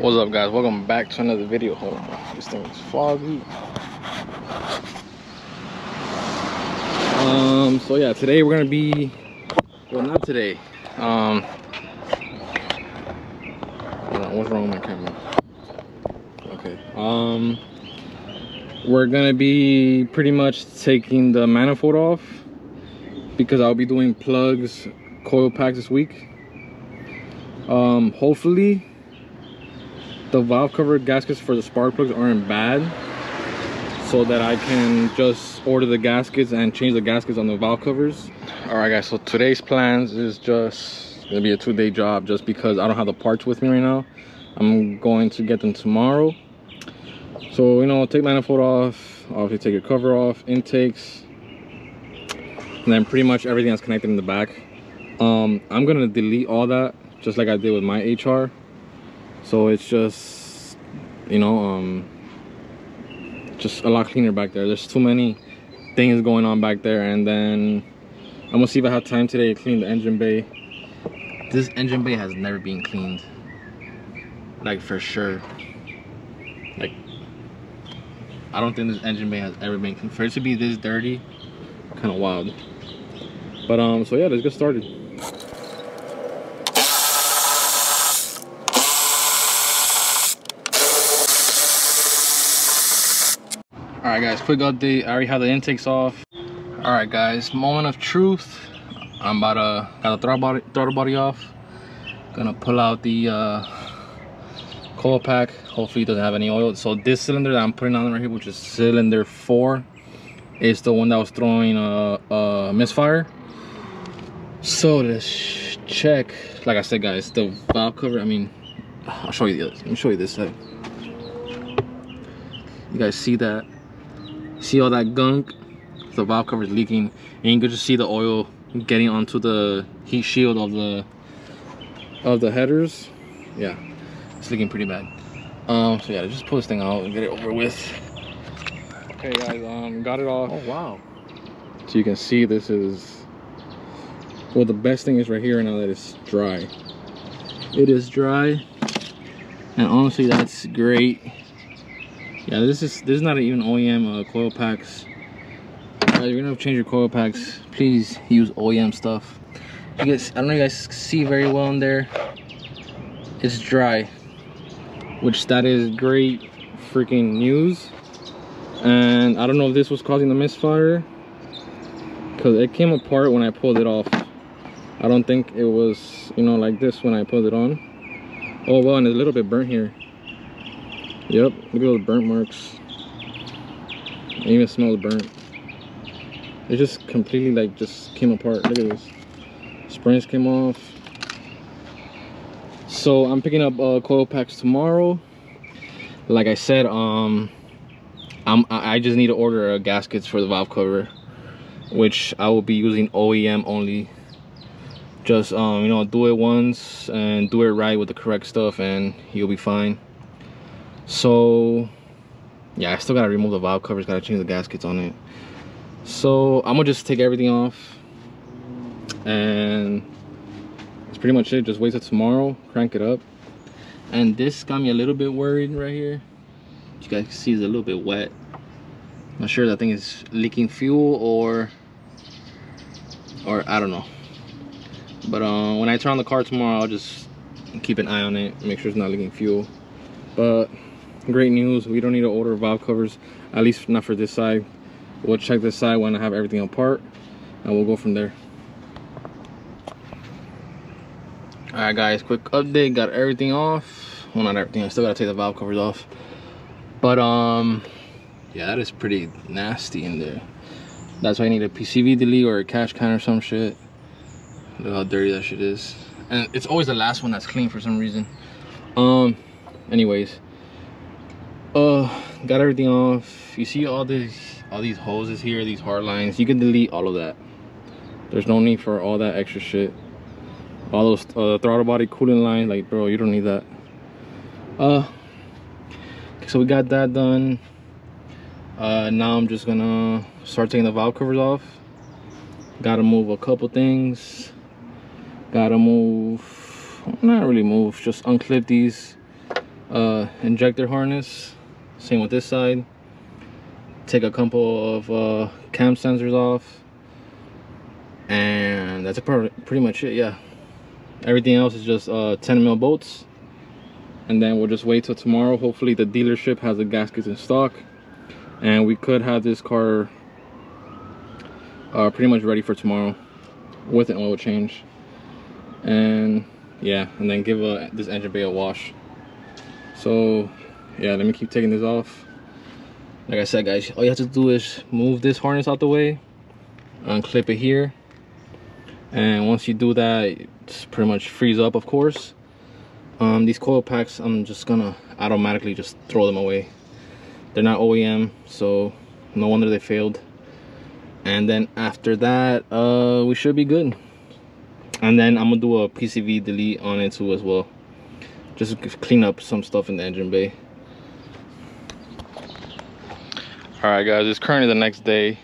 What's up guys? Welcome back to another video. Hold on, this thing is foggy. Um, so yeah, today we're gonna be, well not today. Um, on, what's wrong with my camera? Okay. Um, we're gonna be pretty much taking the manifold off because I'll be doing plugs, coil packs this week. Um, hopefully the valve cover gaskets for the spark plugs aren't bad so that I can just order the gaskets and change the gaskets on the valve covers. All right guys, so today's plans is just gonna be a two-day job just because I don't have the parts with me right now. I'm going to get them tomorrow. So, you know, take manifold off, obviously take your cover off, intakes, and then pretty much everything that's connected in the back. Um, I'm gonna delete all that just like I did with my HR so it's just you know um just a lot cleaner back there. There's too many things going on back there and then i'm gonna see if i have time today to clean the engine bay. This engine bay has never been cleaned like for sure. Like i don't think this engine bay has ever been cleaned. For it to be this dirty kind of wild. But um so yeah let's get started all right guys quick update. I already have the intakes off. All right guys moment of truth. I'm about to got the throttle body throttle body off. Gonna pull out the uh coil pack. Hopefully it doesn't have any oil. So this cylinder that i'm putting on right here which is cylinder four is the one that was throwing a, a misfire. So let's check. Like i said guys the valve cover i mean i'll show you the other let me show you this side. You guys see that see all that gunk? The valve cover is leaking. And you can just see the oil getting onto the heat shield of the of the headers. Yeah it's leaking pretty bad. Um so yeah just pull this thing out and get it over with. Okay guys um got it off Oh wow. so you can see this is well the best thing is right here now that it's dry. It is dry. And honestly that's great yeah this is this is not even OEM uh, coil packs. Guys you're gonna change your coil packs please use OEM stuff. You guys I don't know if you guys see very well in there. It's dry which that is great freaking news. And I don't know if this was causing the misfire because it came apart when I pulled it off. I don't think it was you know like this when I pulled it on. Oh well and it's a little bit burnt here Yep, look at those burnt marks. It even smells burnt. It just completely like just came apart. Look at this. Springs came off. So I'm picking up uh, coil packs tomorrow. Like I said, um, I'm I just need to order uh, gaskets for the valve cover, which I will be using OEM only. Just um, you know, do it once and do it right with the correct stuff, and you'll be fine so yeah i still gotta remove the valve covers gotta change the gaskets on it. So i'm gonna just take everything off. And that's pretty much it. Just wait till tomorrow crank it up. And this got me a little bit worried right here. You guys can see it's a little bit wet. I'm not sure that thing is leaking fuel or or i don't know. But uh, when i turn on the car tomorrow i'll just keep an eye on it make sure it's not leaking fuel. But great news. We don't need to order valve covers at least not for this side. We'll check this side when i have everything apart and we'll go from there. All right guys quick update. Got everything off. Well not everything. I still gotta take the valve covers off. But um yeah that is pretty nasty in there. That's why i need a pcv delete or a catch can or some shit. Look how dirty that shit is. And it's always the last one that's clean for some reason. Um anyways uh got everything off. You see all these all these hoses here these hard lines? You can delete all of that. There's no need for all that extra shit. All those uh, throttle body cooling lines like bro you don't need that. Uh so we got that done. Uh now i'm just gonna start taking the valve covers off. Gotta move a couple things. Gotta move not really move just unclip these uh, injector harness. Same with this side. Take a couple of uh, cam sensors off. And that's pretty much it, yeah. Everything else is just uh, 10 mil bolts. And then we'll just wait till tomorrow. Hopefully the dealership has the gaskets in stock. And we could have this car uh, pretty much ready for tomorrow with an oil change. And yeah, and then give a, this engine bay a wash. So yeah, let me keep taking this off. Like I said, guys, all you have to do is move this harness out the way, unclip it here. And once you do that, it's pretty much freeze up, of course. Um, these coil packs, I'm just gonna automatically just throw them away. They're not OEM, so no wonder they failed. And then after that, uh, we should be good. And then I'm gonna do a PCV delete on it too as well. Just clean up some stuff in the engine bay. All right, guys, it's currently the next day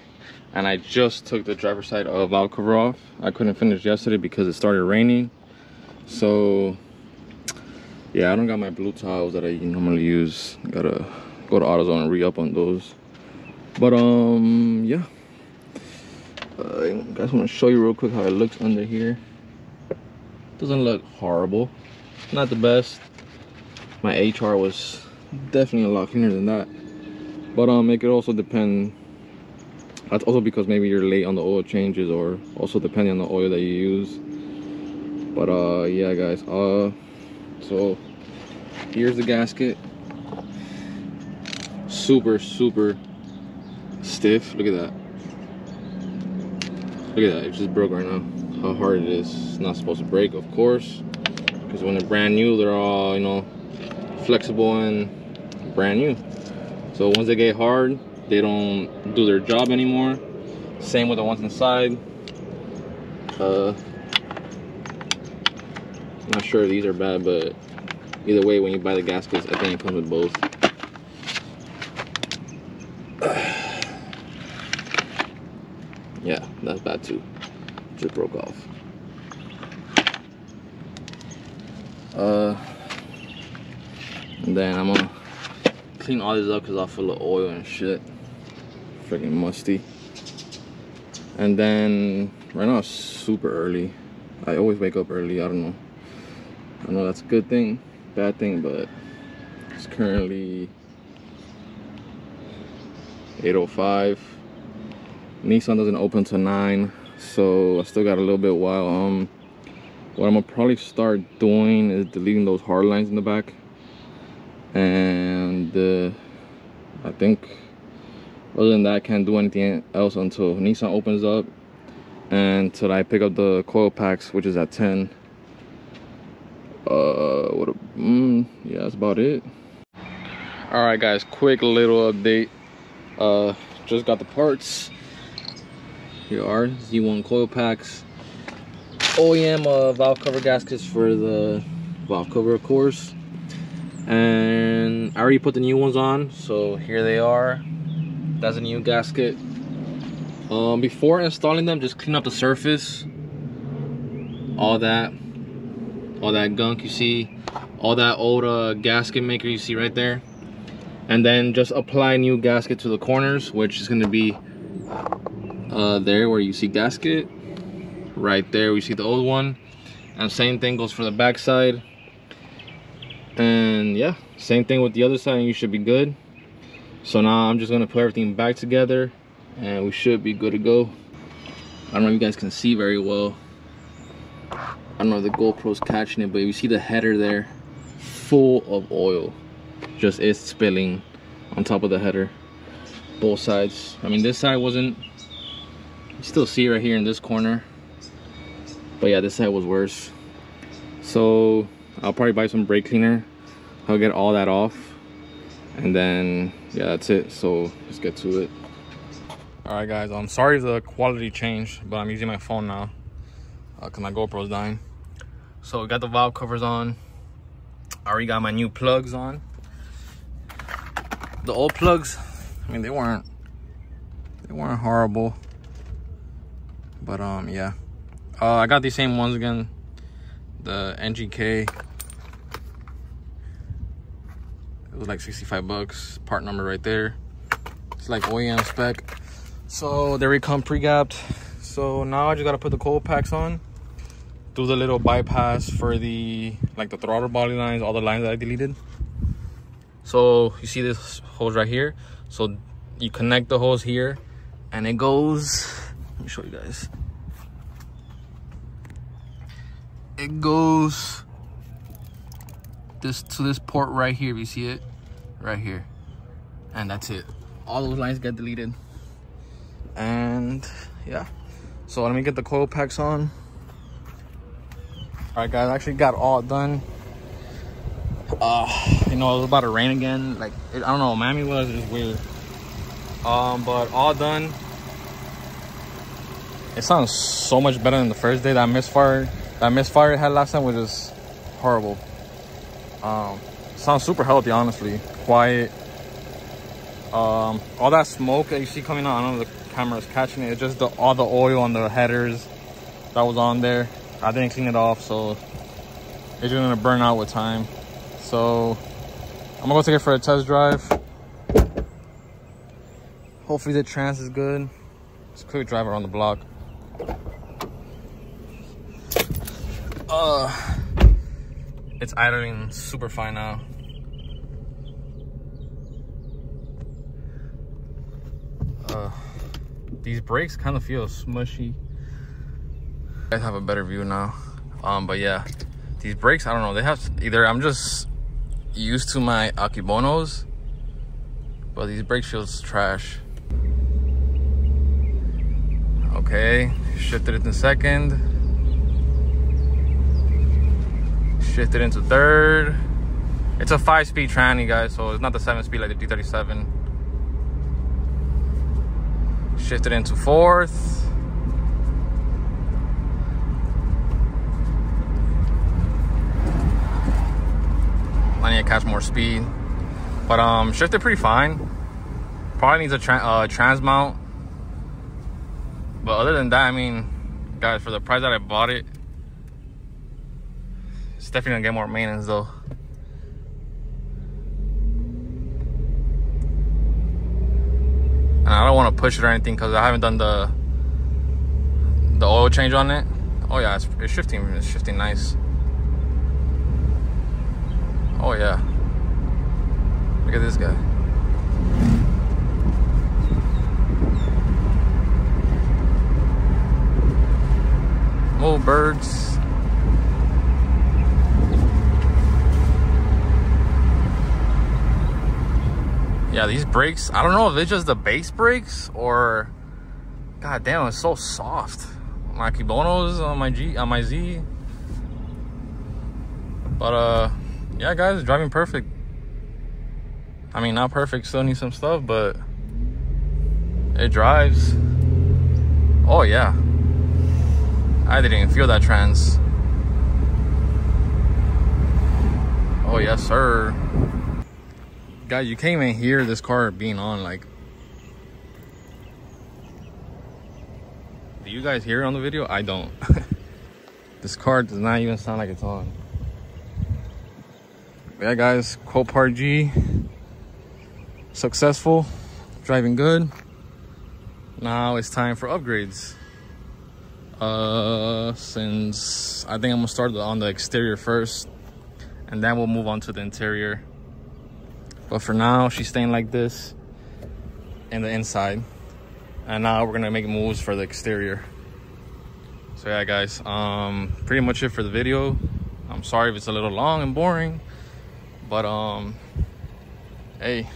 and I just took the driver's side of off. I couldn't finish yesterday because it started raining. So yeah, I don't got my blue tiles that I normally use. Gotta go to AutoZone and re-up on those. But um, yeah. Uh, I guys want to show you real quick how it looks under here. Doesn't look horrible. Not the best. My HR was definitely a lot cleaner than that. But um, it could also depend that's also because maybe you're late on the oil changes or also depending on the oil that you use. But uh yeah guys uh so here's the gasket. Super super stiff. Look at that. Look at that it just broke right now. How hard it is. It's not supposed to break of course because when they're brand new they're all you know flexible and brand new so once they get hard they don't do their job anymore. Same with the ones inside. Uh not sure these are bad but either way when you buy the gaskets i think it comes with both. Yeah that's bad too. Just broke off. Uh and then i'm gonna clean all this up because i full of oil and shit. Freaking musty. And then right now it's super early. I always wake up early i don't know. I know that's a good thing bad thing but it's currently 805 nissan doesn't open till 9 so i still got a little bit while. Um what i'm gonna probably start doing is deleting those hard lines in the back. And uh, i think other than that I can't do anything else until Nissan opens up and until I pick up the coil packs which is at 10 uh what a, mm, yeah that's about it. All right guys quick little update. Uh just got the parts. Here are z1 coil packs. Oem uh, valve cover gaskets for the valve cover of course and i already put the new ones on so here they are. That's a new gasket. Um, before installing them just clean up the surface. All that. All that gunk you see. All that old uh, gasket maker you see right there. And then just apply new gasket to the corners which is going to be uh, there where you see gasket. Right there we see the old one. And same thing goes for the back side and yeah same thing with the other side and you should be good so now I'm just gonna put everything back together and we should be good to go. I don't know if you guys can see very well. I don't know if the GoPro's catching it, but you see the header there, full of oil. Just is spilling on top of the header. Both sides. I mean, this side wasn't, you still see right here in this corner. But yeah, this side was worse. So I'll probably buy some brake cleaner. I'll get all that off. And then yeah that's it. So let's get to it. All right guys i'm sorry the quality changed but i'm using my phone now because uh, my gopro's dying. So got the valve covers on. I already got my new plugs on. The old plugs i mean they weren't they weren't horrible. But um yeah. Uh, i got these same ones again the ngk it was like 65 bucks part number right there. It's like OEM spec. So there we come pre-gapped. So now I just gotta put the coil packs on. Do the little bypass for the like the throttle body lines all the lines that I deleted. So you see this hose right here? So you connect the hose here and it goes. Let me show you guys it goes this to this port right here you see it? Right here. And that's it. All those lines get deleted. And yeah. So let me get the coil packs on. All right guys I actually got all done. Uh you know it was about to rain again. Like it, i don't know miami was just weird. Um but all done. It sounds so much better than the first day that misfire that misfire it had last time was just horrible. Um sounds super healthy honestly. Quiet. Um all that smoke that you see coming out i don't know if the camera's catching it. It's just the all the oil on the headers that was on there. I didn't clean it off so it's gonna burn out with time. So i'm gonna go take it for a test drive. Hopefully the trans is good. Just quick drive around the block uh it's idling super fine now. Uh these brakes kind of feel smushy. I have a better view now. Um but yeah these brakes i don't know they have either i'm just used to my Akebonos, but these brakes feels trash. Okay shifted it in second shifted into third it's a five speed tranny guys so it's not the seven speed like the G37 shifted into fourth I need to catch more speed. But um, shifted pretty fine. Probably needs a tra uh, trans mount. But other than that, I mean, guys, for the price that I bought it, definitely gonna get more maintenance though. And I don't want to push it or anything because I haven't done the the oil change on it. Oh yeah, it's, it's shifting. It's shifting nice. Oh yeah. Look at this guy. More birds. Yeah, these brakes, I don't know if it's just the base brakes or god damn, it's so soft. My Akebonos on my G on my Z. But uh yeah, guys, driving perfect. I mean, not perfect, still need some stuff, but it drives. Oh, yeah. I didn't even feel that trans. Oh, yes, sir. Guys, you can't even hear this car being on, like. Do you guys hear it on the video? I don't. this car does not even sound like it's on yeah guys Copart G successful driving good now it's time for upgrades uh since i think i'm gonna start on the exterior first and then we'll move on to the interior but for now she's staying like this in the inside. And now we're gonna make moves for the exterior. So yeah guys um pretty much it for the video. I'm sorry if it's a little long and boring but um hey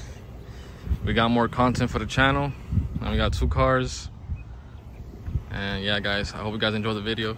we got more content for the channel. And we got two cars. And yeah guys i hope you guys enjoy the video